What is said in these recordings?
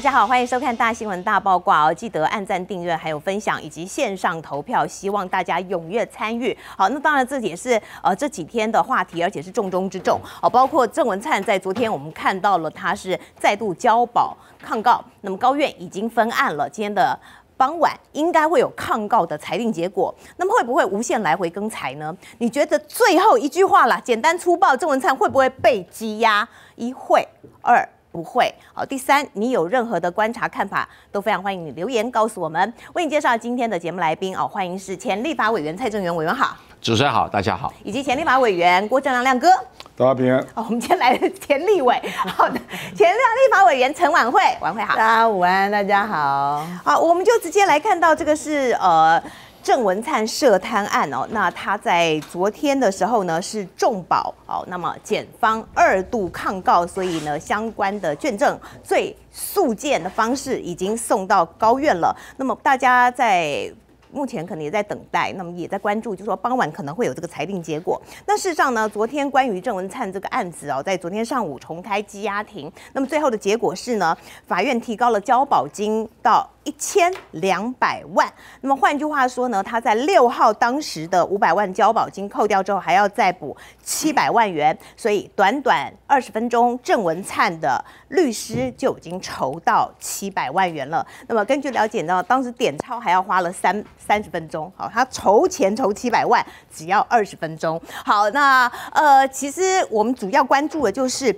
大家好，欢迎收看《大新闻大爆卦》哦，记得按赞、订阅，还有分享，以及线上投票，希望大家踊跃参与。好，那当然这也是呃这几天的话题，而且是重中之重哦。包括郑文灿在昨天我们看到了，他是再度交保抗告，那么高院已经分案了，今天的傍晚应该会有抗告的裁定结果。那么会不会无限来回更裁呢？你觉得最后一句话啦，简单粗暴，郑文灿会不会被羁押？一会，二。不会。好，第三，你有任何的观察看法，都非常欢迎你留言告诉我们。为你介绍今天的节目来宾哦，欢迎是前立法委员蔡正元委员好，主持人好，大家好，以及前立法委员郭正亮亮哥，大家平安。哦，我们今天来的前立委，好的，前立法委员陈婉慧，婉慧好，大家午安，大家好。好，我们就直接来看到这个是呃。郑文灿涉贪案哦，那他在昨天的时候呢是重保哦，那么检方二度抗告，所以呢相关的卷证最速件的方式已经送到高院了。那么大家在。目前可能也在等待，那么也在关注，就说傍晚可能会有这个裁定结果。那事实上呢，昨天关于郑文灿这个案子哦，在昨天上午重开羁押庭，那么最后的结果是呢，法院提高了交保金到一千两百万。那么换句话说呢，他在六号当时的五百万交保金扣掉之后，还要再补七百万元，所以短短二十分钟，郑文灿的律师就已经筹到七百万元了。那么根据了解呢，当时点钞还要花了三。三十分钟，好，他筹钱筹七百万，只要二十分钟。好，那呃，其实我们主要关注的就是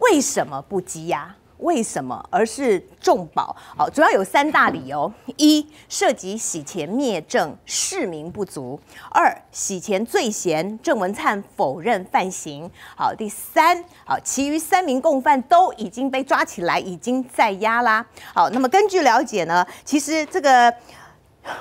为什么不羁押？为什么而是重保？好，主要有三大理由：一，涉及洗钱灭证，市民不足；二，洗钱罪嫌，郑文灿否认犯行；好，第三，好，其余三名共犯都已经被抓起来，已经在押啦。好，那么根据了解呢，其实这个。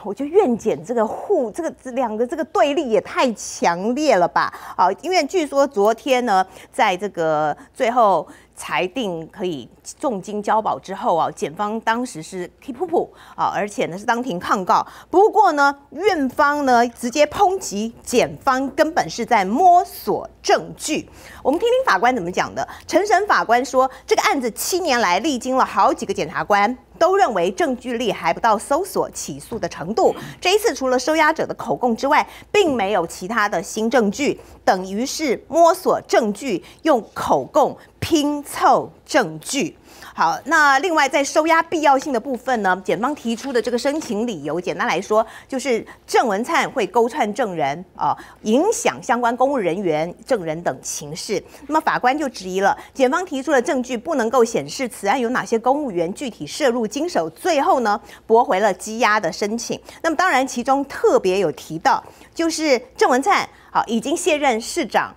我觉得院检这个互这个这两个这个对立也太强烈了吧？好，因为据说昨天呢，在这个最后。裁定可以重金交保之后啊，检方当时是 keep up 啊，而且呢是当庭抗告。不过呢，院方呢直接抨击检方根本是在摸索证据。我们听听法官怎么讲的。陈审法官说，这个案子七年来历经了好几个检察官，都认为证据力还不到搜索起诉的程度。这一次除了收押者的口供之外，并没有其他的新证据，等于是摸索证据，用口供。拼凑证据，好，那另外在收押必要性的部分呢，检方提出的这个申请理由，简单来说就是郑文灿会勾串证人啊，影响相关公务人员、证人等情事。那么法官就质疑了，检方提出的证据不能够显示此案有哪些公务员具体涉入经手，最后呢驳回了羁押的申请。那么当然其中特别有提到，就是郑文灿好已经卸任市长。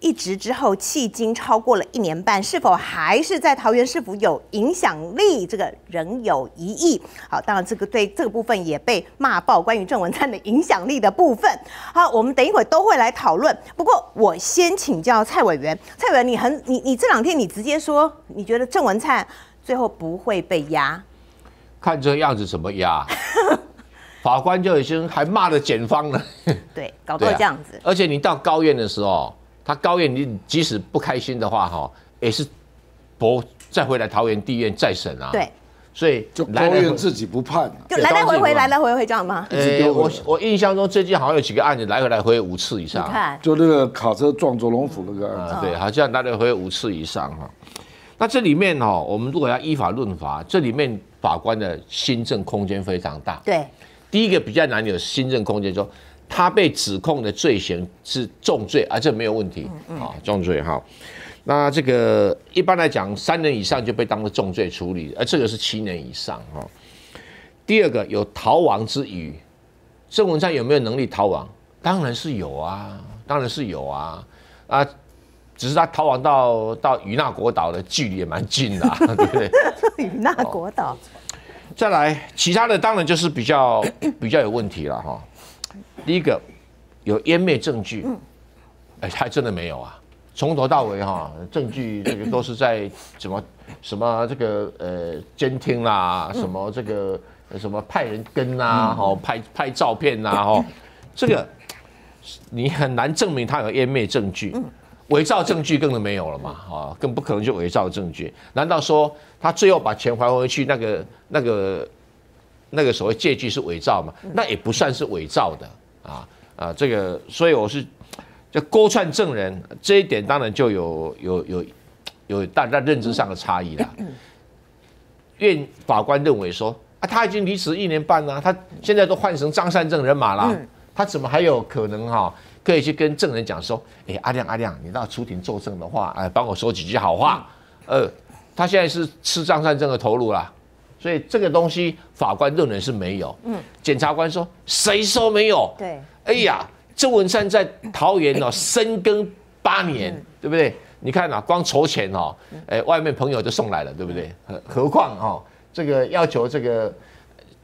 一职之后，迄今超过了一年半，是否还是在桃园市府有影响力？这个仍有疑义。好，当然这个对这个部分也被骂爆，关于郑文灿的影响力的部分。好，我们等一会儿都会来讨论。不过我先请教蔡委员，蔡委员，你很你你这两天你直接说，你觉得郑文灿最后不会被压？看这样子怎么压？法官就已经还骂了检方了。对，搞到这样子。而且你到高院的时候。他高院，你即使不开心的话，哈，也是驳再回来桃园地院再审啊。对，所以就高院自己不判，就来来回回来来回回这样吗？呃，我我印象中最近好像有几个案子来回来回五次以上。你看，就那个卡车撞左龙府那个案子，对，好像来来回回五次以上哈。那这里面哈，我们如果要依法论法，这里面法官的新政空间非常大。对，第一个比较难有新政空间说。他被指控的罪行是重罪，啊这没有问题啊，重罪哈。那这个一般来讲，三年以上就被当做重罪处理，而这个是七年以上哈。第二个有逃亡之余，郑文灿有没有能力逃亡？当然是有啊，当然是有啊啊，只是他逃亡到到与那国岛的距离也蛮近的，对不对？与那国岛。再来，其他的当然就是比较比较有问题了哈。第一个有湮灭证据，哎，还真的没有啊！从头到尾哈，证据这个都是在什么什么这个呃监听啦，什么这个什么派人跟呐，哈，拍拍照片呐，哈，这个你很难证明他有湮灭证据。伪造证据更没有了嘛，啊，更不可能就伪造证据。难道说他最后把钱还回去，那个那个那个所谓借据是伪造嘛？那也不算是伪造的啊啊，这个，所以我是就勾串证人这一点，当然就有有有有大家认知上的差异了。院法官认为说啊，他已经离职一年半了，他现在都换成张善政人马了，他怎么还有可能哈？可以去跟证人讲说，哎，阿亮阿亮，你到出庭作证的话，哎，帮我说几句好话。呃，他现在是吃张善政的头颅啦，所以这个东西法官认为是没有。嗯，检察官说谁说没有？对，哎呀，郑文灿在桃园哦 深耕八年，对不对？你看啊，光筹钱哦，哎，外面朋友就送来了，对不对？何何况哦，这个要求这个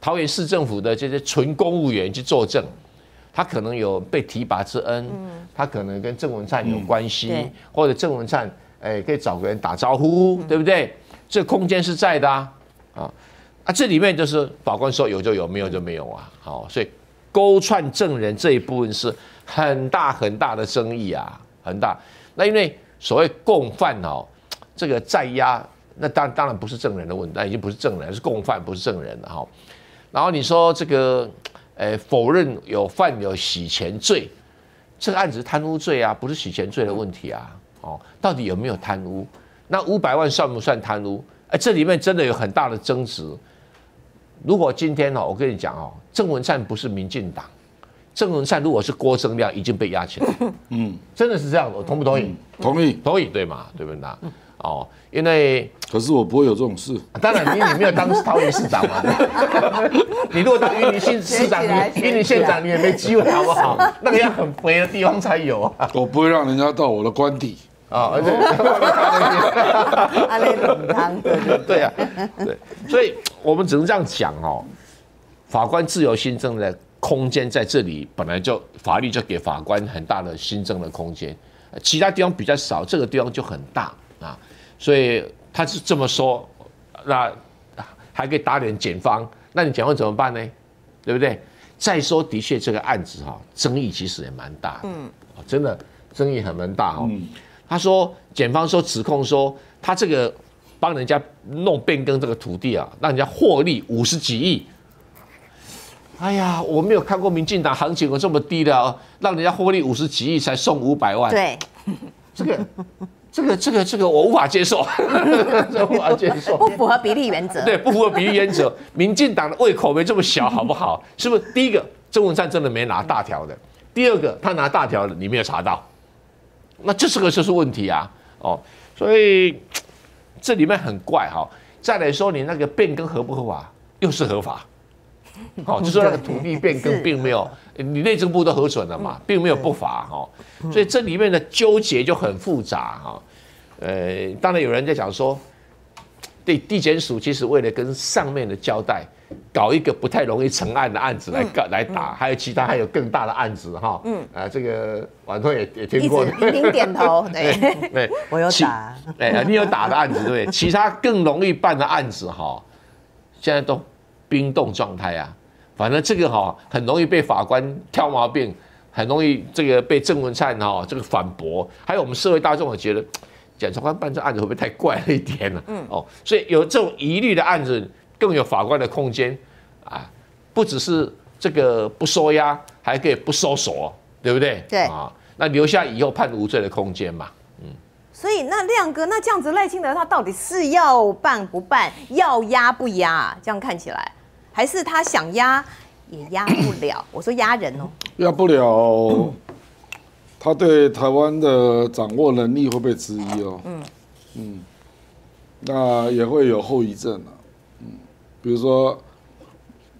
桃园市政府的这些纯公务员去作证。他可能有被提拔之恩，他可能跟郑文灿有关系，或者郑文灿哎可以找个人打招呼，对不对？这空间是在的啊，啊啊，这里面就是法官说有就有，没有就没有啊。好，所以勾串证人这一部分是很大很大的争议啊，很大。那因为所谓共犯哦，这个在押，那当当然不是证人的问题，那已经不是证人，是共犯，不是证人了哈。然后你说这个。诶，否认有犯有洗钱罪，这个案子是贪污罪啊，不是洗钱罪的问题啊。哦，到底有没有贪污？那五百万算不算贪污？哎，这里面真的有很大的争执。如果今天哦，我跟你讲哦，郑文灿不是民进党，郑文灿如果是郭正亮，已经被压起来。嗯，真的是这样，我同不同意？同意，同意，对嘛？对不对？哦，因为可是我不会有这种事。当然，你你没有当桃园市长嘛？你如果当云林县市长，云林县长你也没机会，好不好？那个要很肥的地方才有啊。我不会让人家到我的官邸啊，而且阿 雷冷汤，对对对啊，对，所以我们只能这样讲哦。法官自由新政的空间在这里，本来就法律就给法官很大的新政的空间，其他地方比较少，这个地方就很大。啊，所以他是这么说，那还可以打脸检方，那你检方怎么办呢？对不对？再说，的确这个案子哈，争议其实也蛮大，嗯，真的争议很蛮大哈。他说，检方说指控说，他这个帮人家弄变更这个土地啊，让人家获利五十几亿。哎呀，我没有看过民进党行情有这么低的哦，让人家获利五十几亿才送五百万，对，这个。这个这个这个我无法接受，无法接受，不符合比例原则。对，不符合比例原则。民进党的胃口没这么小，好不好？是不是？第一个，郑文灿真的没拿大条的；第二个，他拿大条的，你没有查到，那这是个就是问题啊！哦，所以这里面很怪哈。再来说，你那个变更合不合法？又是合法。哦，就说那个土地变更并没有，你内政部都核准了嘛，并没有不法哈，所以这里面的纠结就很复杂哈。呃，当然有人在讲说，对地检署其实为了跟上面的交代，搞一个不太容易成案的案子来告来打，还有其他还有更大的案子哈。嗯，啊，这个晚会也也听过，一定点头，对对，我有打，哎，你有打的案子对，其他更容易办的案子哈，现在都。冰冻状态啊，反正这个哈很容易被法官挑毛病，很容易这个被郑文灿哈这个反驳，还有我们社会大众也觉得检察官办这案子会不会太怪了一点呢？嗯哦，所以有这种疑虑的案子，更有法官的空间啊，不只是这个不收押，还可以不收索，对不对？对啊，那留下以后判无罪的空间嘛。嗯，所以那亮哥，那这样子赖清德他到底是要办不办，要压不压？这样看起来。还是他想压也压不了。我说压人哦，压不了。他对台湾的掌握能力会被质疑哦。嗯嗯，那也会有后遗症啊。嗯，比如说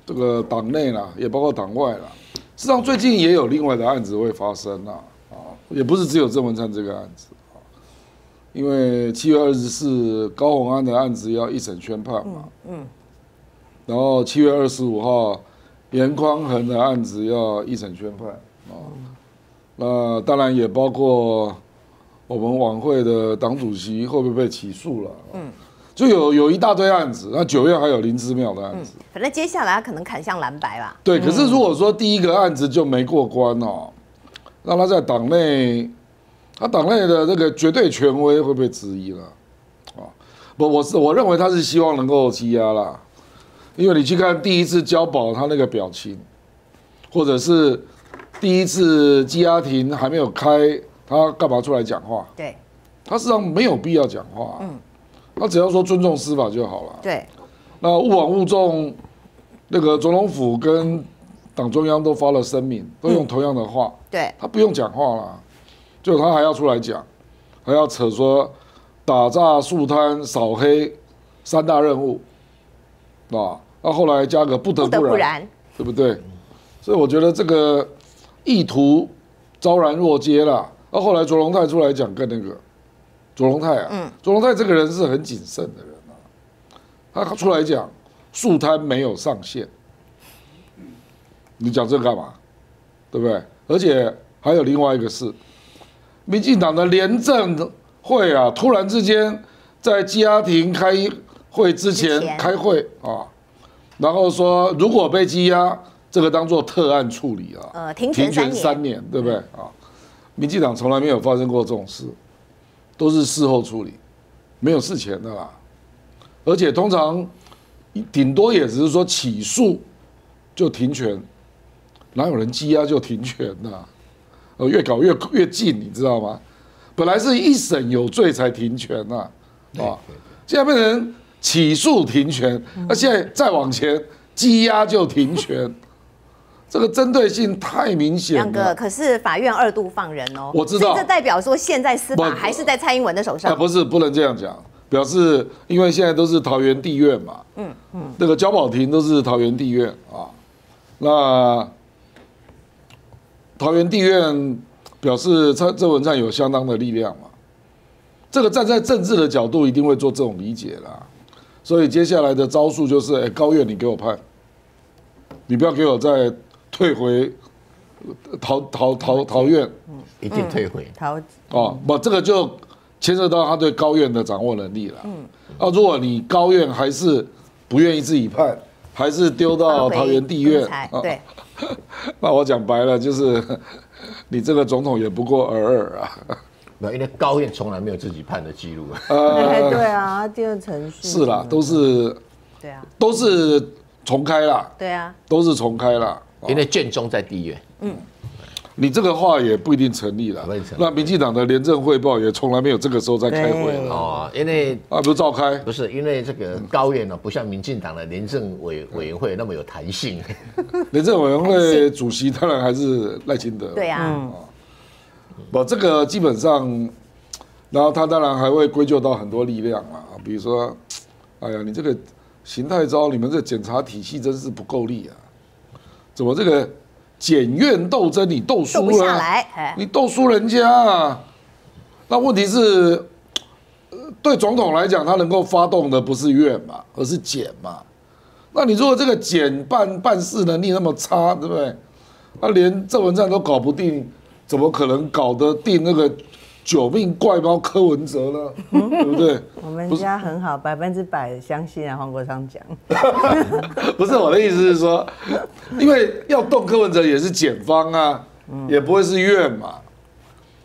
这个党内啦，也包括党外啦。事实际上最近也有另外的案子会发生啦。啊，也不是只有郑文灿这个案子啊。因为七月二十四高鸿安的案子要一审宣判嘛。嗯。然后七月二十五号，严匡衡的案子要一审宣判啊，那当然也包括我们晚会的党主席会不会被起诉了？嗯，就有有一大堆案子，那九月还有林之妙的案子，反正接下来他可能砍向蓝白吧。对，可是如果说第一个案子就没过关哦，那他在党内他党内的这个绝对权威会被质疑了，啊，不，我是我认为他是希望能够积压啦，因为你去看第一次交保他那个表情，或者是第一次羁押庭还没有开，他干嘛出来讲话？对。他实际上没有必要讲话，嗯，他只要说尊重司法就好了。对，那勿往勿重，那个总统府跟党中央都发了声明，都用同样的话，对，他不用讲话了，就他还要出来讲，还要扯说打诈、肃贪、扫黑三大任务，啊，那后来加个不得不得不，不然，对不对？所以我觉得这个意图昭然若揭啦。那后来卓荣泰出来讲，跟那个。卓荣泰啊，嗯。卓荣泰这个人是很谨慎的人啊，他出来讲肃贪没有上限，你讲这个干嘛？对不对？而且还有另外一个事，民进党的廉政会啊，突然之间在羁押庭开会之前。开会啊，然后说如果被羁押，这个当做特案处理啊，呃，停权停权三年，对不对啊？民进党从来没有发生过这种事，都是事后处理，没有事前的啦。而且通常顶多也只是说起诉就停权，哪有人羁押就停权呐、呃，越搞越越近，你知道吗？本来是一审有罪才停权呐、啊，现在变成起诉停权，那现在再往前羁押就停权，这个针对性太明显两个了。可是法院二度放人哦，我知道。这代表说现在司法不还是在蔡英文的手啊，上。不是不能这样讲，表示因为现在都是桃园地院嘛，嗯嗯，那个交保庭都是桃园地院啊，那桃园地院表示蔡郑文灿有相当的力量嘛，这个站在政治的角度一定会做这种理解啦，所以接下来的招数就是，哎，高院你给我判，你不要给我再退回呃桃桃桃桃院。一定退回。桃哦，不，这个就牵涉到他对高院的掌握能力了。嗯，啊，如果你高院还是不愿意自己判，还是丢到桃园地院对，那我讲白了就是，你这个总统也不过尔尔啊。没有，因为高院从来没有自己判的记录。呃，对啊，第二程序是啦，都是对啊，都是重开啦，对啊，都是重开啦。哦因为卷宗在地院，你这个话也不一定成立了。那民进党的廉政汇报也从来没有这个时候在开会对了哦，因为啊，不是召开。不是因为这个高院呢，不像民进党的廉政委委员会那么有弹性。廉政委员会主席当然还是赖清德。对啊，不，这个基本上，然后他当然还会归咎到很多力量啊，比如说，哎呀，你这个邢太昭，你们这检察体系真是不够力啊！怎么这个检院斗争你斗斗输了？你斗输人家啊？那问题是，呃对总统来讲，他能够发动的不是院嘛，而是检嘛。那你如果这个检办办事能力那么差，对不对？那连郑文灿都搞不定，怎么可能搞得定那个九命怪猫柯文哲呢？对不对？我们家很好，百分之百相信啊。黄国昌讲，不是 我的意思是说，因为要动柯文哲也是检方啊，也不会是院嘛。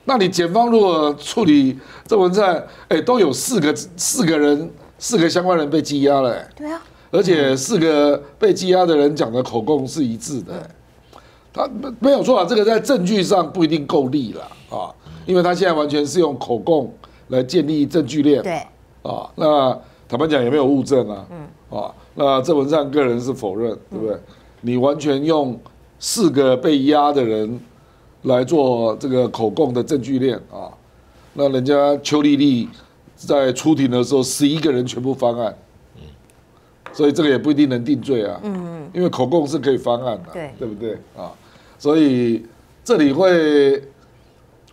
那你检方如果处理郑文灿，哎，都有四个四个人，四个相关人被羁押了、哎对啊，而且四个被羁押的人讲的口供是一致的、哎他没没有错啊，这个在证据上不一定够力了啊，因为他现在完全是用口供来建立证据链。对，啊，那坦白讲也没有物证啊，嗯。啊，那郑文灿个人是否认，对不对？你完全用四个被压的人来做这个口供的证据链啊，那人家邱丽丽在出庭的时候，十一个人全部翻案，所以这个也不一定能定罪啊，嗯，因为口供是可以翻案的，对。对不对？啊？所以这里会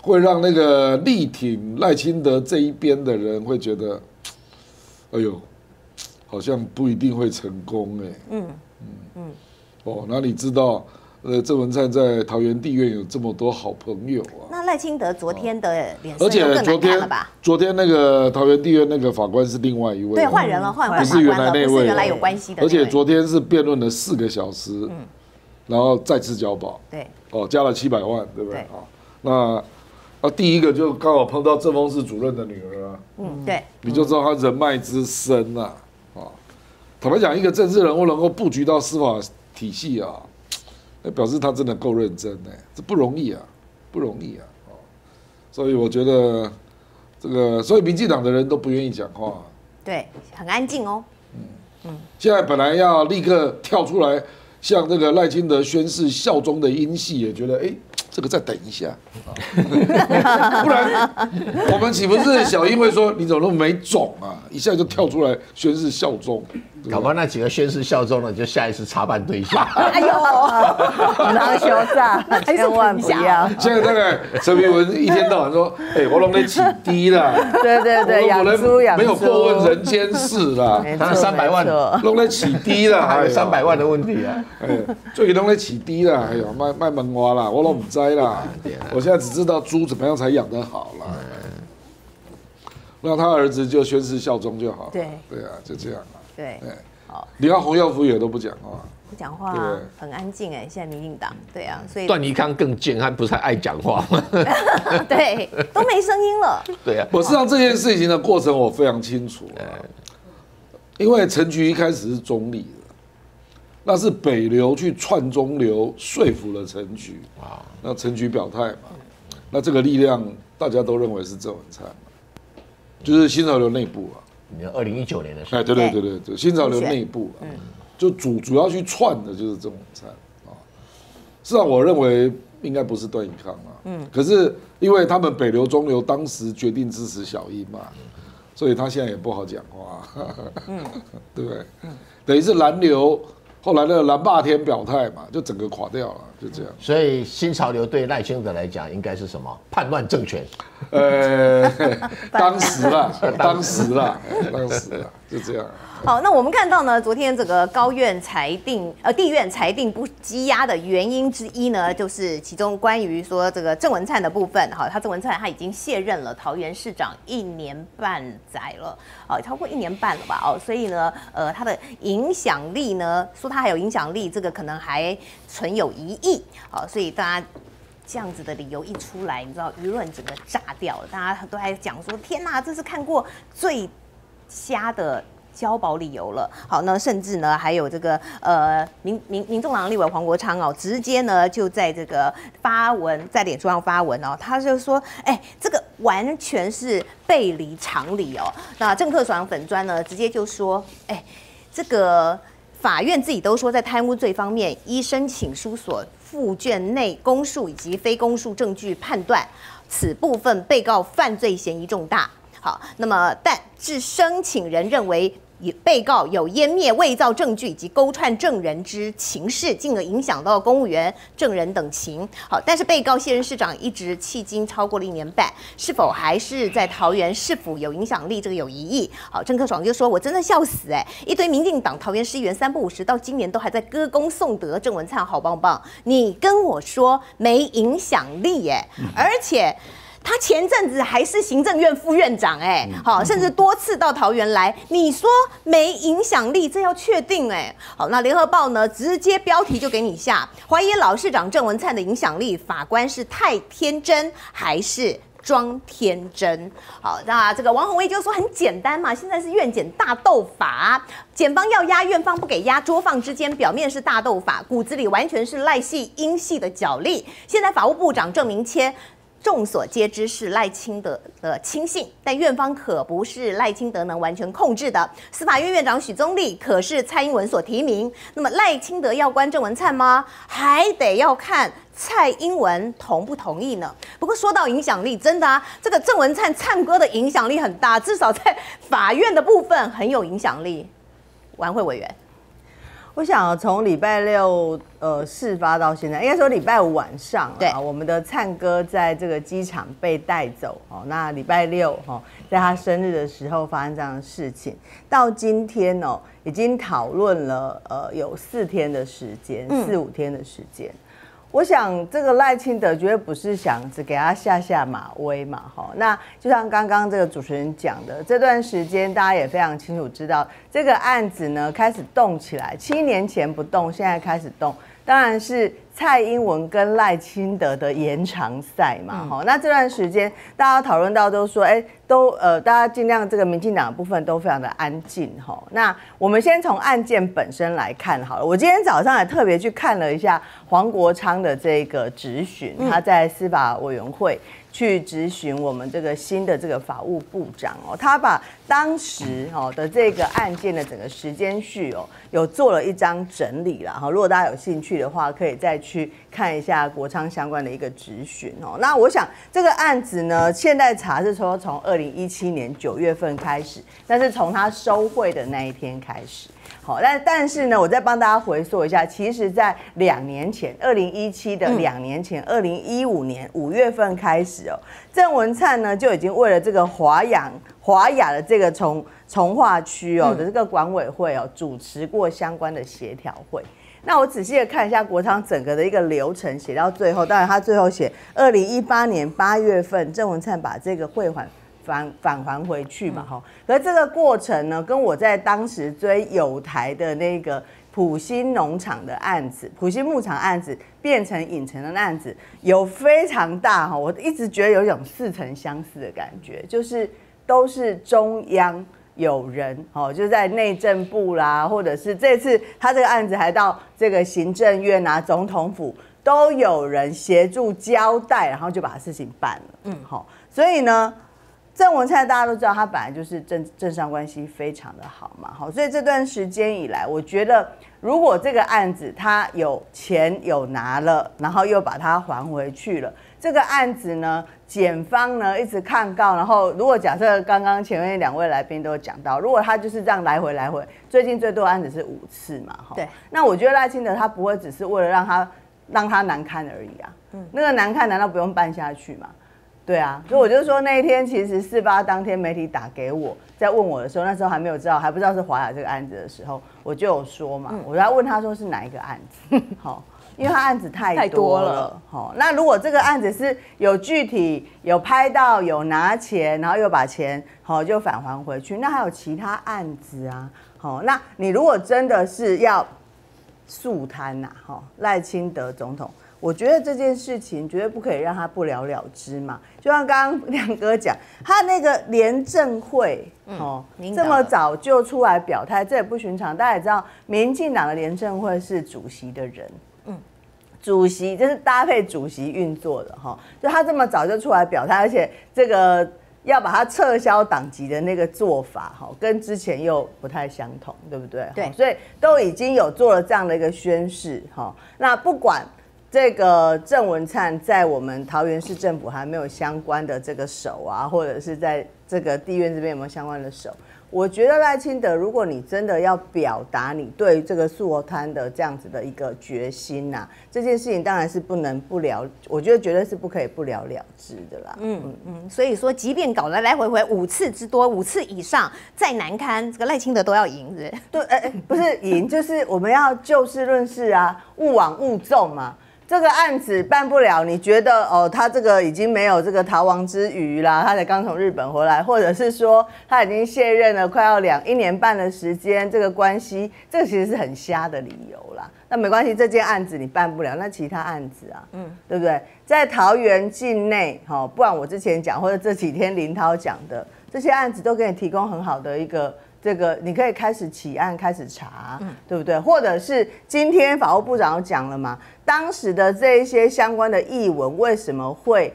会让那个力挺赖清德这一边的人会觉得，哎呦，好像不一定会成功哎。嗯嗯。嗯。哦，那你知道，呃，郑文灿在桃园地院有这么多好朋友啊，那赖清德昨天的脸色而且昨天难看了吧？昨天那个桃园地院那个法官是另外一位，对，换人了，换换不是原来那位不是原来哦有关系的，而且昨天是辩论了四个小时，然后再次交保。对。哦，加了七百万，对不对？对。啊，那啊，第一个就刚好碰到政风室主任的女儿啊，嗯，对，你就知道他人脉之深啊。啊，坦白讲，一个政治人物能够布局到司法体系啊，那表示他真的够认真呢，这不容易啊，不容易啊。啊，所以我觉得这个，所以民进党的人都不愿意讲话。对，很安静哦。现在本来要立刻跳出来向这个赖清德宣誓效忠的英系，也觉得哎，这个再等一下，不然我们岂不是小英会说你怎么那么没种啊？一下就跳出来宣誓效忠，搞不好那几个宣誓效忠的，就下一次插班对象。哎呦，拿修炸，千万不要。现在大概陈明文一天到晚说，哎，我弄得起低啦，对对对，养猪养猪，没有过问人间事啦，他没错300万弄得起低啦，还有三百万的问题啊！哎，最近拢在起低啦，哎呦，卖卖门蛙啦，我都不知啦。我现在只知道猪怎么样才养得好啦。那他儿子就宣誓效忠就好了。对对啊，就这样啊。对，好，你看洪耀福也都不讲话，不讲话对。很安静哎，现在民进党，对啊，所以段宜康更健，他不是还爱讲话吗？对都没声音了。对啊，我事实上这件事情的过程我非常清楚啊，因为陈局一开始是中立的，那是北流去串中流说服了陈局啊，那陈局表态嘛，那这个力量大家都认为是郑文灿嘛，就是新潮流内部啊。你二零一九年的时候。哎，，对对对。对对，新潮流内部啊，就主主要去串的就是郑文灿啊。事实上，我认为应该不是段永康啊，嗯，可是因为他们北流中流当时决定支持小英嘛，所以他现在也不好讲话，嗯，对不对？等于是蓝流后来那个蓝霸天表态嘛，就整个垮掉了，就这样。所以新潮流对赖清德来讲应该是什么？叛乱政权。呃，当时啦，当时啦，哎当时啦，就这样。好，那我们看到呢，昨天这个高院裁定，呃，地院裁定不羁押的原因之一呢，就是其中关于说这个郑文灿的部分，哈，他郑文灿他已经卸任了桃园市长一年半载了，哦，超过一年半了吧，哦，所以呢，呃，他的影响力呢，说他还有影响力，这个可能还存有疑义，好，所以大家。这样子的理由一出来，你知道舆论整个炸掉了，大家都还讲说：“天哪，这是看过最瞎的交保理由了。好，那甚至呢，还有这个呃，民民民众党立委黄国昌哦，直接呢就在这个发文在脸书上发文哦，他就说，哎，这个完全是背离常理哦。那政客爽粉专呢，直接就说，哎，这个法院自己都说，在贪污罪方面，依申请书所附卷内公诉以及非公诉证据判断，此部分被告犯罪嫌疑重大。好，那么但致申请人认为。与被告有湮灭、伪造证据以及勾串证人之情事，进而影响到公务员、证人等情。好，但是被告现任市长一直迄今超过了一年半，是否还是在桃园是否有影响力，这个有疑义。好，郑克爽就说：“我真的笑死哎、一堆民进党桃园市议员三不五时，到今年都还在歌功颂德，郑文灿好棒棒。你跟我说没影响力耶、而且。”他前阵子还是行政院副院长、哎，好，甚至多次到桃园来。你说没影响力，这要确定哎、好，那联合报呢，直接标题就给你下，怀疑老市长郑文灿的影响力，法官是太天真还是？装天真，好，那这个王宏威就说很简单嘛，现在是院检大斗法，检方要压，院方不给压，桌放之间表面是大斗法，骨子里完全是赖系、英系的角力。现在法务部长郑明谦。众所皆知是赖清德的亲信，但院方可不是赖清德能完全控制的。司法院院长许宗力可是蔡英文所提名，那么赖清德要关郑文灿吗？还得要看蔡英文同不同意呢。不过说到影响力，真的啊，这个郑文灿唱歌的影响力很大，至少在法院的部分很有影响力。晚会委员，我想从礼拜六呃事发到现在，应该说礼拜五晚上对啊，我们的灿哥在这个机场被带走哦。那礼拜六哈、哦，在他生日的时候发生这样的事情，到今天哦，已经讨论了呃有四天的时间，嗯四五天的时间。我想这个赖清德绝对不是想只给他下下马威嘛，哈。那就像刚刚这个主持人讲的，这段时间大家也非常清楚知道，这个案子呢开始动起来，七年前不动，现在开始动，当然是蔡英文跟赖清德的延长赛嘛。好、那这段时间大家讨论到都说，哎，都呃，大家尽量这个民进党的部分都非常的安静哈。那我们先从案件本身来看好了。我今天早上也特别去看了一下黄国昌的这个质询，他在司法委员会。去质询我们这个新的这个法务部长哦，他把当时哦的这个案件的整个时间序哦，有做了一张整理了哈。如果大家有兴趣的话，可以再去看一下国昌相关的一个质询哦。那我想这个案子呢，现在查是说从二零一七年九月份开始，但是从他收贿的那一天开始。好，但但是呢，我再帮大家回溯一下，其实，在两年前，二零一七的两年前，二零一五年五月份开始哦，郑文灿呢就已经为了这个华阳华雅的这个从从化区哦的这个管委会哦，主持过相关的协调会。那我仔细的看一下国昌整个的一个流程，写到最后，当然他最后写二零一八年八月份，郑文灿把这个汇款。返返还回去嘛，哈，可这个过程呢，跟我在当时追有台的那个普兴农场的案子、普兴牧场案子变成影城的案子，有非常大哈，我一直觉得有一种似曾相似的感觉，就是都是中央有人哦，就在内政部啦，或者是这次他这个案子还到这个行政院啊、总统府都有人协助交代，然后就把事情办了，嗯，好，所以呢。郑文灿大家都知道，他本来就是政政商关系非常的好嘛，好，所以这段时间以来，我觉得如果这个案子他有钱有拿了，然后又把它还回去了，这个案子呢，检方呢一直抗告，然后如果假设刚刚前面两位来宾都有讲到，如果他就是这样来回来回，最近最多案子是五次嘛，哈，对，那我觉得赖清德他不会只是为了让他让他难堪而已啊，嗯，那个难堪难道不用办下去吗？对啊，所以我就说那一天其实四八当天媒体打给我，在问我的时候，那时候还没有知道，还不知道是华雅这个案子的时候，我就有说嘛，我要问他说是哪一个案子，好，因为他案子太多了，好，那如果这个案子是有具体有拍到有拿钱，然后又把钱好就返还回去，那还有其他案子啊，好，那你如果真的是要速摊呐，哈，赖清德总统。我觉得这件事情绝对不可以让他不了了之嘛。就像刚刚亮哥讲，他那个廉政会哦，这么早就出来表态，这也不寻常。大家也知道，民进党的廉政会是主席的人，嗯，主席就是搭配主席运作的哈。就他这么早就出来表态，而且这个要把他撤销党籍的那个做法哈，跟之前又不太相同，对不对？对，所以都已经有做了这样的一个宣誓哈。那不管。这个郑文灿在我们桃园市政府还没有相关的这个手啊，或者是在这个地院这边有没有相关的手？我觉得赖清德，如果你真的要表达你对这个素娥滩的这样子的一个决心呐，这件事情当然是不能不了，我觉得绝对是不可以不了了之的啦。嗯嗯嗯，所以说，即便搞来来回回五次之多，五次以上再难堪，这个赖清德都要赢，是？对，哎，不是赢，就是我们要就事论事啊，勿往勿纵嘛。这个案子办不了，你觉得哦，他这个已经没有这个逃亡之余啦，他才刚从日本回来，或者是说他已经卸任了，快要两一年半的时间，这个关系，这个其实是很瞎的理由啦。那没关系，这件案子你办不了，那其他案子啊，嗯，对不对？在桃园境内，哈，不管我之前讲或者这几天林涛讲的这些案子，都给你提供很好的一个。这个你可以开始起案，开始查，对不对？或者是今天法务部长讲了嘛？当时的这一些相关的译文为什么会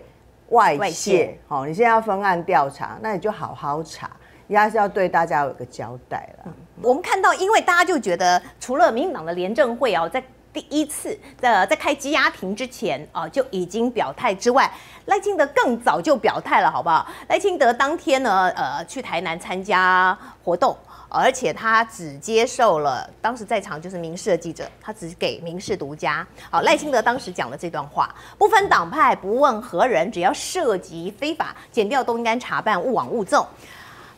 外泄？好，你现在要分案调查，那你就好好查，你还是要对大家有个交代了。我们看到，因为大家就觉得，除了民进党的廉政会哦，在第一次在在开羁押庭之前啊就已经表态之外，赖清德更早就表态了，好不好？赖清德当天呢，呃，去台南参加活动，而且他只接受了当时在场就是民事的记者，他只给民事独家。好，赖清德当时讲了这段话：不分党派，不问何人，只要涉及非法，检调都应该查办，勿往勿纵。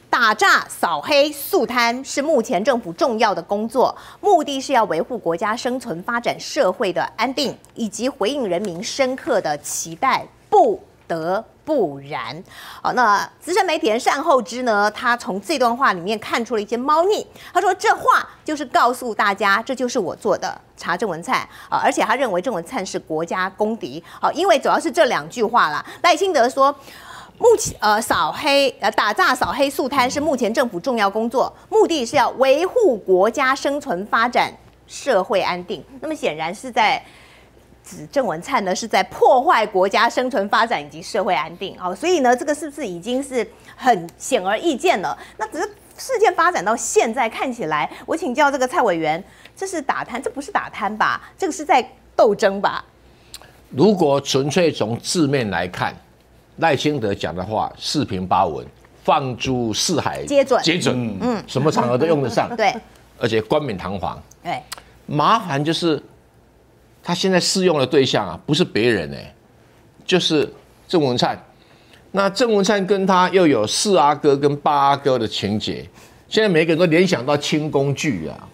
打诈、扫黑、肃贪是目前政府重要的工作，目的是要维护国家生存发展、社会的安定，以及回应人民深刻的期待，不得不然。好，那资深媒体人善后之呢，他从这段话里面看出了一些猫腻。他说这话就是告诉大家，这就是我做的，查郑文灿啊，而且他认为郑文灿是国家公敌。好，因为主要是这两句话啦。赖清德说。目前，呃，扫黑，呃，打诈、扫黑、肃贪是目前政府重要工作，目的是要维护国家生存发展、社会安定。那么显然是在指郑文灿呢，是在破坏国家生存发展以及社会安定。好，所以呢，这个是不是已经是很显而易见了？那只是事件发展到现在看起来，我请教这个蔡委员，这是打贪？这不是打贪吧？这个是在斗争吧？如果纯粹从字面来看。赖清德讲的话四平八稳，放诸四海皆准，皆准，嗯，什么场合都用得上，对，而且冠冕堂皇，对，麻烦就是他现在适用的对象啊，不是别人哎，就是郑文灿。那郑文灿跟他又有四阿哥跟八阿哥的情节，现在每个人都联想到清宫剧啊。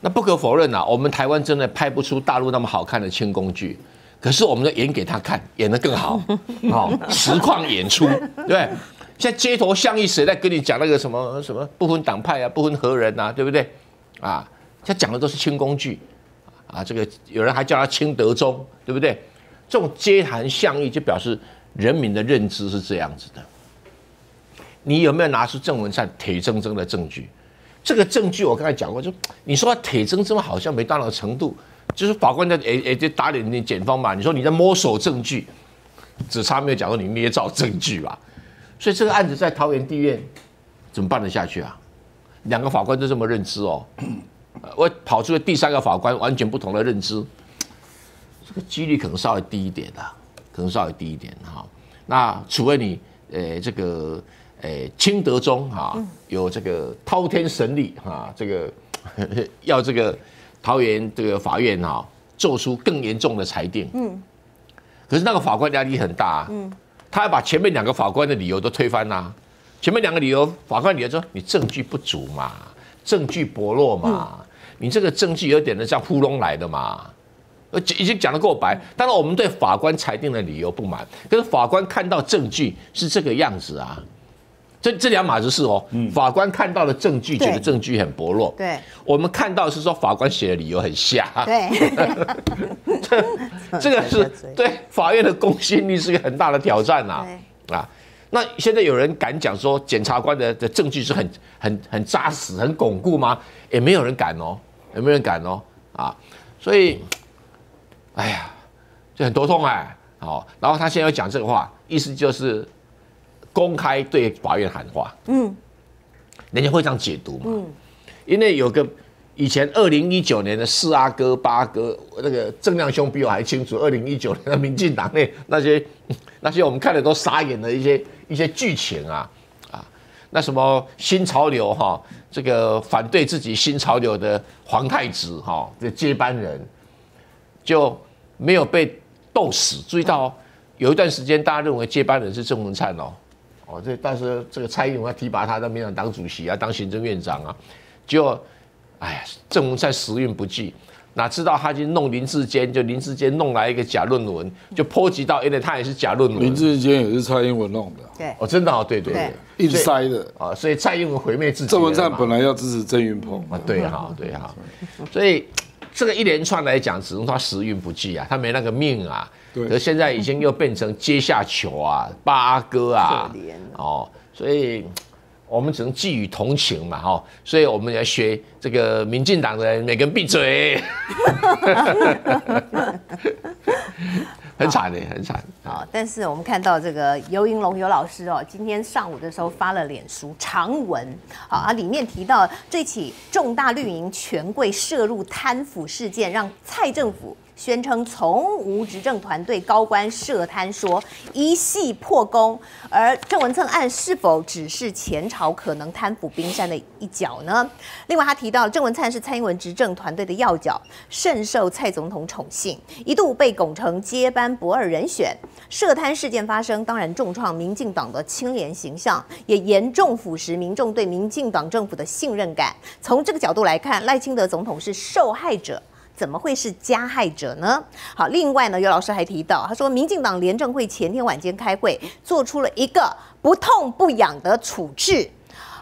那不可否认啊，我们台湾真的拍不出大陆那么好看的清宫剧。可是我们的演给他看，演得更好，好 实况演出，对现在街头巷议谁在跟你讲那个什么什么不分党派啊，不分何人呐，对不对？啊，他讲的都是轻工具，啊，这个有人还叫他轻德中，对不对？这种街谈巷议就表示人民的认知是这样子的。你有没有拿出郑文灿铁铮铮的证据？这个证据我刚才讲过，就你说铁铮铮好像没到那个程度。就是法官在诶诶，就打脸你检方嘛。你说你在摸索证据，只差没有讲说你捏造证据吧。所以这个案子在桃园地院怎么办得下去啊？两个法官都这么认知哦，我跑出了第三个法官完全不同的认知，这个几率可能稍微低一点的，可能稍微低一点哈。那除非你呃这个诶清德中哈有这个滔天神力哈，这个 要这个。桃园这个法院哈，做出更严重的裁定。嗯，可是那个法官压力很大。嗯，他要把前面两个法官的理由都推翻呐。前面两个理由，法官理由说你证据不足嘛，证据薄弱嘛，你这个证据有点的像糊弄来的嘛，呃，已经讲得够白。当然，我们对法官裁定的理由不满，可是法官看到证据是这个样子啊。这这两码子事哦，法官看到的证据觉得证据很薄弱，对，我们看到是说法官写的理由很瞎，对，这 这个是 对法院的公信力是一个很大的挑战呐，啊，那现在有人敢讲说检察官的的证据是很很很扎实、很巩固吗？也没有人敢哦，也没有人敢哦？啊，所以，哎呀，就很头痛哎，好，然后他现在要讲这个话，意思就是。公开对法院喊话，嗯，人家会这样解读嘛？嗯，因为有个以前二零一九年的四阿哥八哥，那个郑亮兄比我还清楚。二零一九年的民进党内那些那些我们看的都傻眼的一些一些剧情啊啊，那什么新潮流哈，这个反对自己新潮流的皇太子哈的接班人就没有被斗死。注意到有一段时间大家认为接班人是郑文灿哦。哦，这但是这个蔡英文要提拔他当民党党主席啊，当行政院长啊，就，哎呀，郑文灿时运不济，哪知道他去弄林志坚，就林志坚弄来一个假论文，就波及到，因为他也是假论文。林志坚也是蔡英文弄的。对，哦，真的哦，对对对，硬塞的。啊，所以蔡英文毁灭自己。郑文灿本来要支持郑云鹏啊，对哈，对哈，所以这个一连串来讲，只能他时运不济啊，他没那个命啊。可现在已经又变成阶下囚啊，八哥啊，哦，所以我们只能寄予同情嘛，哈，所以我们要学这个民进党的人，每个人闭嘴，很惨的，很惨。好，但是我们看到这个尤银龙尤老师哦，今天上午的时候发了脸书长文，好啊，里面提到这起重大绿营权贵涉入贪腐事件，让蔡政府。宣称从无执政团队高官涉贪，说一系破功。而郑文灿案是否只是前朝可能贪腐冰山的一角呢？另外，他提到郑文灿是蔡英文执政团队的要角，甚受蔡总统宠幸，一度被拱成接班不二人选。涉贪事件发生，当然重创民进党的清廉形象，也严重腐蚀民众对民进党政府的信任感。从这个角度来看，赖清德总统是受害者。怎么会是加害者呢？好，另外呢，尤老师还提到，他说，民进党廉政会前天晚间开会，做出了一个不痛不痒的处置。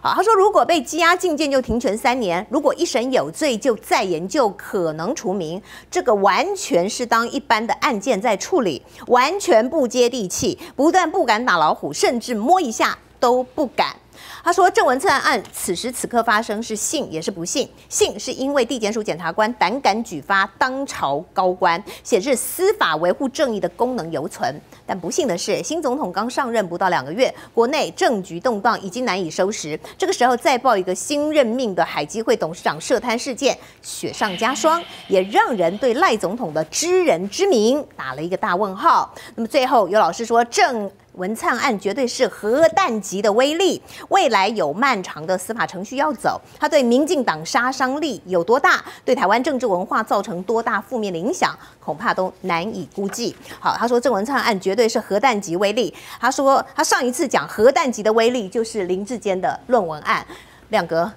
好，他说，如果被羁押禁见就停权三年，如果一审有罪就再研究可能除名，这个完全是当一般的案件在处理，完全不接地气，不但不敢打老虎，甚至摸一下都不敢。他说，郑文灿案此时此刻发生是幸也是不幸，幸是因为地检署检察官胆敢举发当朝高官，显示司法维护正义的功能犹存；但不幸的是，新总统刚上任不到两个月，国内政局动荡已经难以收拾。这个时候再报一个新任命的海基会董事长涉贪事件，雪上加霜，也让人对赖总统的知人之明打了一个大问号。那么最后有老师说郑。文灿案绝对是核弹级的威力，未来有漫长的司法程序要走。它对民进党杀伤力有多大，对台湾政治文化造成多大负面的影响，恐怕都难以估计。好，他说郑文灿案绝对是核弹级威力。他说他上一次讲核弹级的威力就是林志坚的论文案。亮哥，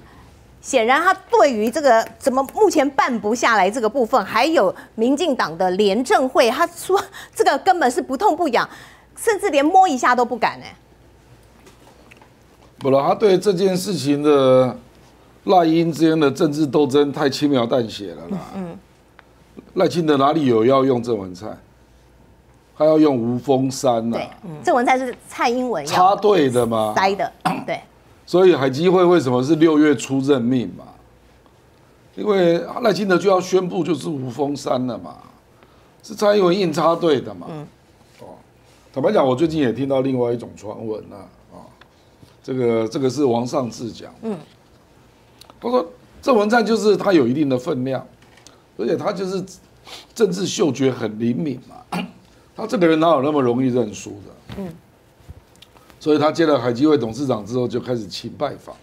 显然他对于这个怎么目前办不下来这个部分，还有民进党的廉政会，他说这个根本是不痛不痒。甚至连摸一下都不敢呢。不了，他对这件事情的赖英之间的政治斗争太轻描淡写了啦。嗯。赖清德哪里有要用郑文灿？他要用吴峰山呐。对，郑文灿是蔡英文插队的吗？塞的，对。所以海基会为什么是六月初任命嘛？因为赖清德就要宣布就是吴峰山了嘛，是蔡英文硬插队的嘛。嗯。坦白讲，我最近也听到另外一种传闻呐，啊，这个这个是王尚志讲，嗯，他说郑文灿就是他有一定的分量，而且他就是政治嗅觉很灵敏嘛，他这个人哪有那么容易认输的，嗯，所以他接了海基会董事长之后，就开始勤拜访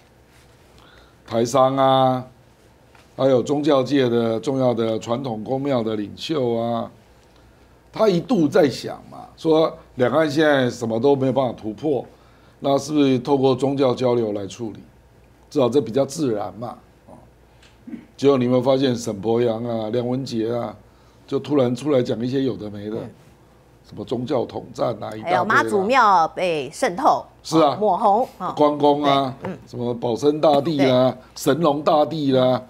台商啊，还有宗教界的重要的传统公庙的领袖啊。他一度在想嘛，说两岸现在什么都没有办法突破，那是不是透过宗教交流来处理？至少这比较自然嘛，啊。结果你有没有发现沈博阳啊、梁文杰啊，就突然出来讲一些有的没的，什么宗教统战啊，还有妈祖庙被渗透，是啊，抹红，关公啊，什么保生大帝啊、神龙大帝啦。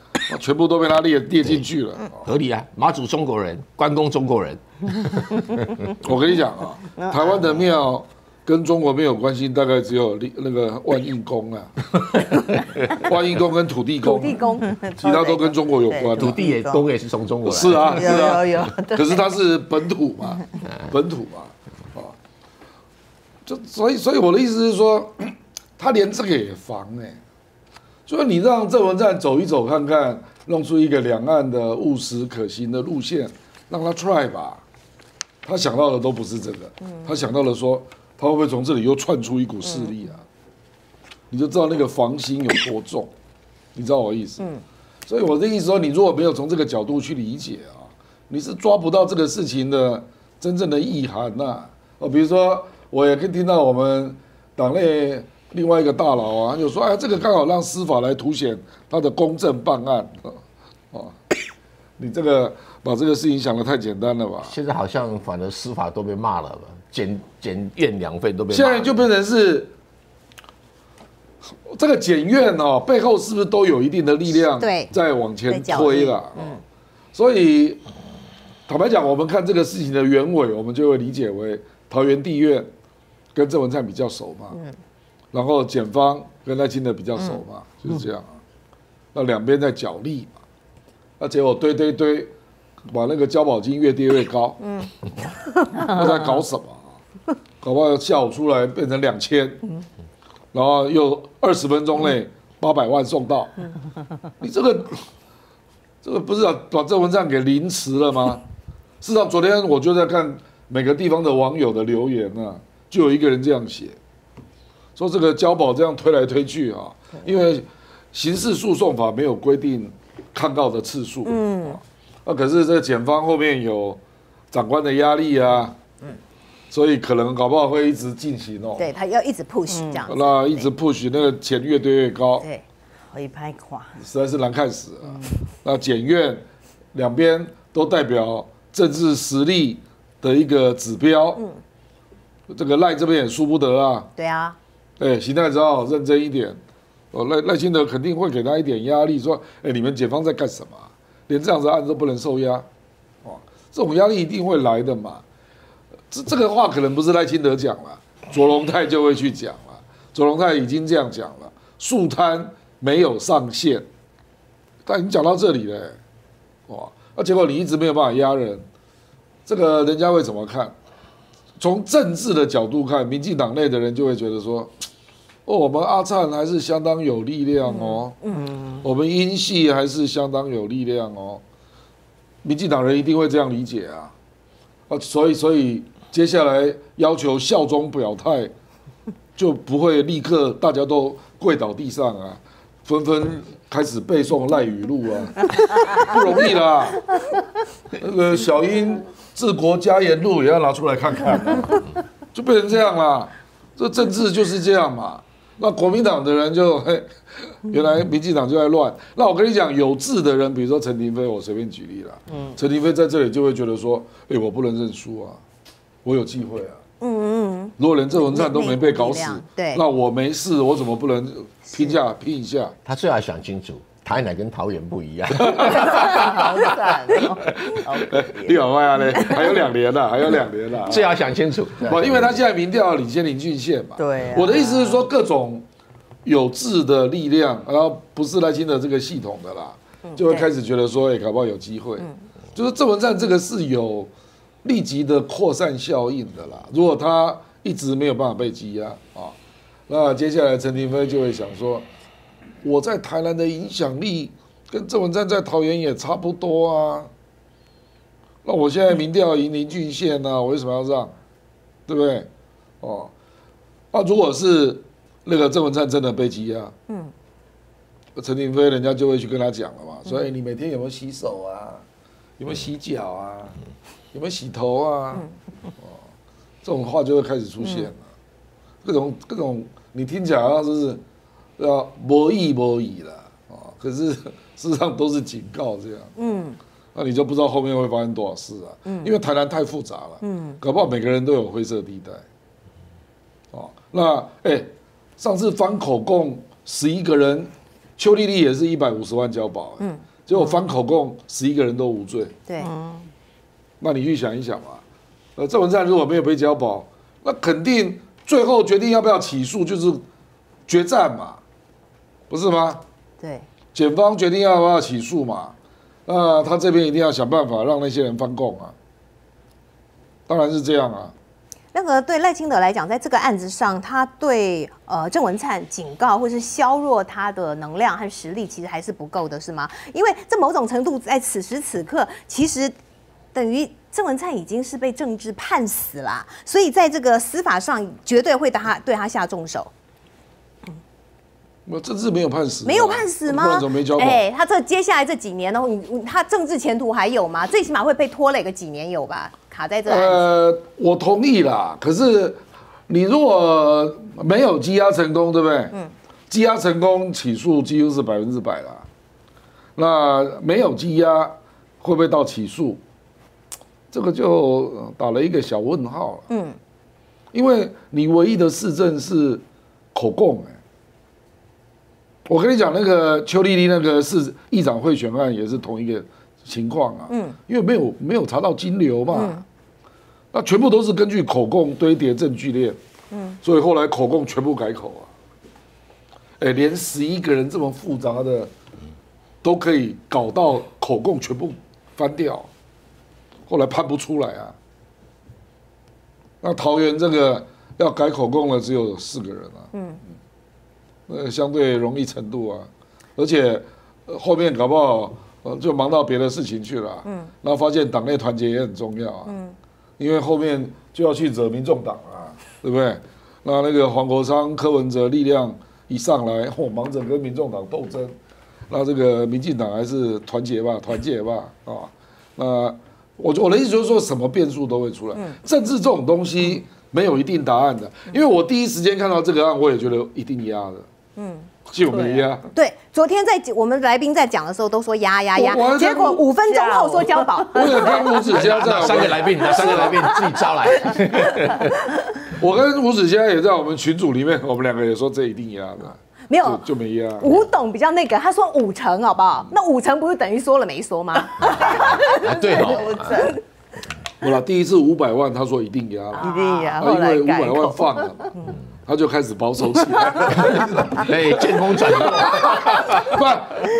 全部都被他列列进去了，合理啊！马祖中国人，关公中国人。我跟你讲啊，台湾的庙跟中国没有关系，大概只有那个万应公啊，万应公跟土地公，土地公，其他都跟中国有关。土地也公也是从中国来，是啊，是啊，有。可是他是本土嘛，本土嘛，啊，就所以，所以我的意思是说，他连这个也防哎。所以你让郑文灿走一走看看，弄出一个两岸的务实可行的路线，让他 try 吧。他想到的都不是这个，他想到了说，他会不会从这里又窜出一股势力啊？你就知道那个防心有多重，你知道我意思？嗯。所以我的意思说，你如果没有从这个角度去理解啊，你是抓不到这个事情的真正的意涵呐。哦，比如说，我也可以听到我们党内。另外一个大佬啊，就说：“哎，这个刚好让司法来凸显他的公正办案。”哦，你这个把这个事情想的太简单了吧？现在好像反正司法都被骂了吧？检检验两费都被。现在就变成是这个检院哦，背后是不是都有一定的力量在往前推了？嗯，所以坦白讲，我们看这个事情的原委，我们就会理解为桃园地院跟郑文灿比较熟嘛。嗯。然后检方跟赖清德比较熟嘛，就是这样啊。那两边在角力嘛，那结果堆堆堆，把那个交保金越跌越高。嗯，那在搞什么啊？搞不好下午出来变成两千，然后又二十分钟内八百万送到。你这个这个不是把郑文灿给凌迟了吗？事实上，昨天我就在看每个地方的网友的留言啊，就有一个人这样写。说这个交保这样推来推去啊，因为刑事诉讼法没有规定抗告的次数，嗯，那可是这个检方后面有长官的压力啊，嗯，所以可能搞不好会一直进行哦，对他要一直 push 这样，那一直 push 那个钱越堆越高，对，可以拍垮，实在是难看死啊。那检院两边都代表政治实力的一个指标。嗯，这个赖这边也输不得啊。对啊，哎，习太只好认真一点。哦，赖赖清德肯定会给他一点压力，说：“哎，你们检方在干什么？连这样子案子都不能受压，哦，这种压力一定会来的嘛。”这这个话可能不是赖清德讲了，卓荣泰就会去讲了。卓荣泰已经这样讲了，树摊没有上限，但已经讲到这里了，哇！那结果你一直没有办法压人，这个人家会怎么看？从政治的角度看，民进党内的人就会觉得说。哦，我们阿灿还是相当有力量哦。嗯，我们英系还是相当有力量哦。民进党人一定会这样理解啊。啊，所以所以接下来要求效忠表态，就不会立刻大家都跪倒地上啊，纷纷开始背诵赖语录啊，不容易啦。那个小英治国家言录也要拿出来看看，就变成这样啦。这政治就是这样嘛。那国民党的人就嘿，原来民进党就在乱。那我跟你讲，有志的人，比如说陈廷飞，我随便举例啦。嗯，陈廷飞在这里就会觉得说，哎，我不能认输啊，我有机会啊。嗯嗯。如果连郑文灿都没被搞死，对，那我没事，我怎么不能拼下拼一下？他最好想清楚。台南跟桃园不一样，好惨你好坏啊 嘞，还有两年了，还有两年了，最好想清楚。不因为他现在民调领先林俊宪嘛。对。我的意思是说，各种有志的力量，然后不是赖清德这个系统的啦，就会开始觉得说，哎，搞不好有机会。就是郑文灿这个是有立即的扩散效应的啦。如果他一直没有办法被羁押啊，那接下来陈廷飞就会想说。我在台南的影响力跟郑文灿在桃园也差不多啊。那我现在民调赢林俊宪呢，我为什么要让？对不对？哦，那如果是那个郑文灿真的被羁押，嗯，陈廷飞人家就会去跟他讲了嘛，所以你每天有没有洗手啊？有没有洗脚啊？有没有洗头啊？哦，这种话就会开始出现了，各种各种，你听起来好像是。要博弈博弈了啊！可是 事实上都是警告这样。嗯，那你就不知道后面会发生多少事啊。嗯，因为台南太复杂了。嗯，搞不好每个人都有灰色地带。哦，那哎，上次翻口供十一个人，邱丽丽也是一百五十万交保。嗯，结果翻口供十一个人都无罪。对。那你去想一想嘛，呃，郑文灿如果没有被交保，那肯定最后决定要不要起诉就是决战嘛。不是吗？对，检方决定要不要起诉嘛？那他这边一定要想办法让那些人翻供啊。当然是这样啊。那个对赖清德来讲，在这个案子上，他对呃郑文灿警告或是削弱他的能量和实力，其实还是不够的，是吗？因为这某种程度在此时此刻，其实等于郑文灿已经是被政治判死了，所以在这个司法上绝对会他对他下重手。我政治没有判死，没有判死吗？怎么没交保？哎，他这接下来这几年呢，你他政治前途还有吗？最起码会被拖累个几年有吧？卡在这。呃，我同意啦。可是你如果没有羁押成功，对不对？嗯。羁押成功，起诉几乎是百分之百啦。那没有羁押，会不会到起诉？这个就打了一个小问号了。嗯。因为你唯一的市政是口供，哎。我跟你讲，那个邱丽丽那个市议长贿选案，也是同一个情况啊。嗯，因为没有没有查到金流嘛，那全部都是根据口供堆叠证据链。嗯，所以后来口供全部改口啊。哎，连十一个人这么复杂的，都可以搞到口供全部翻掉，后来判不出来啊。那桃园这个要改口供的只有四个人啊。嗯。呃，相对容易程度啊，而且后面搞不好呃就忙到别的事情去了，嗯，然后发现党内团结也很重要啊，嗯，因为后面就要去惹民众党啊，对不对？那那个黄国昌、柯文哲力量一上来，嚯，忙着跟民众党斗争，那这个民进党还是团结吧，团结吧，啊，那我我的意思就是说什么变数都会出来，政治这种东西没有一定答案的，因为我第一时间看到这个案，我也觉得一定压的。嗯，就没压。对，昨天在我们来宾在讲的时候都说压压压结果五分钟后说交保。我有跟吴子嘉在 三个来宾，那三个来宾自己招来。我跟吴子嘉也在我们群组里面，我们两个也说这一定压的，没有就就没压。吴董比较那个，他说五成好不好？那五成不是等于说了没说吗？啊，对哦，我了第一次五百万，他说一定压了，一定呀，啊，后因为五百万。放了，他就开始保守起来。哎，见风转舵。不，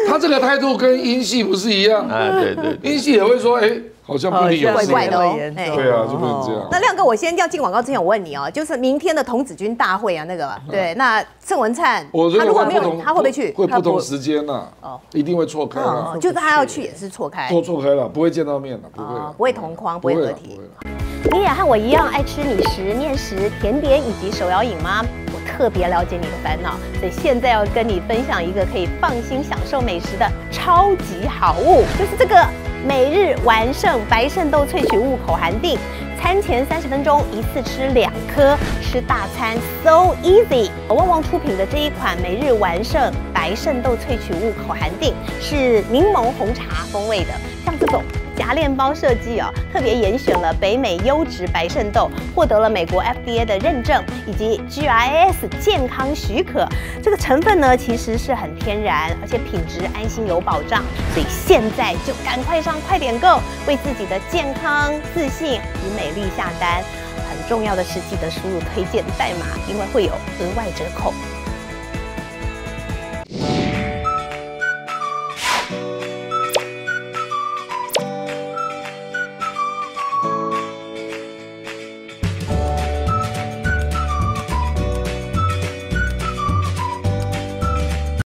他这个态度跟英系不是一样，啊，对对对。英系也会说，哎，好像不一定有事。怪怪的对啊，就不能这样。那亮哥，我先要进广告之前，我问你哦，就是明天的童子军大会啊，那个对，那郑文灿他如果没有，他会不会去？会不同他时间呐哦，一定会错开哦了，就是他要去也是错开，错错开了，不会见到面了，不会。不会同框不会合体。不会你也和我一样爱吃米食、面食、甜点以及手摇饮吗？特别了解你的烦恼，所以现在要跟你分享一个可以放心享受美食的超级好物，就是这个每日完胜白肾豆萃取物口含定。餐前三十分钟一次吃两颗，吃大餐 so easy。旺旺出品的这一款每日完胜白肾豆萃取物口含定是柠檬红茶风味的，像这种。夹链包设计哦，特别严选了北美优质白肾豆，获得了美国 FDA 的认证以及 GIS 健康许可。这个成分呢，其实是很天然，而且品质安心有保障。所以现在就赶快上快点购，为自己的健康、自信与美丽下单。很重要的是，记得输入推荐代码，因为会有额外折扣。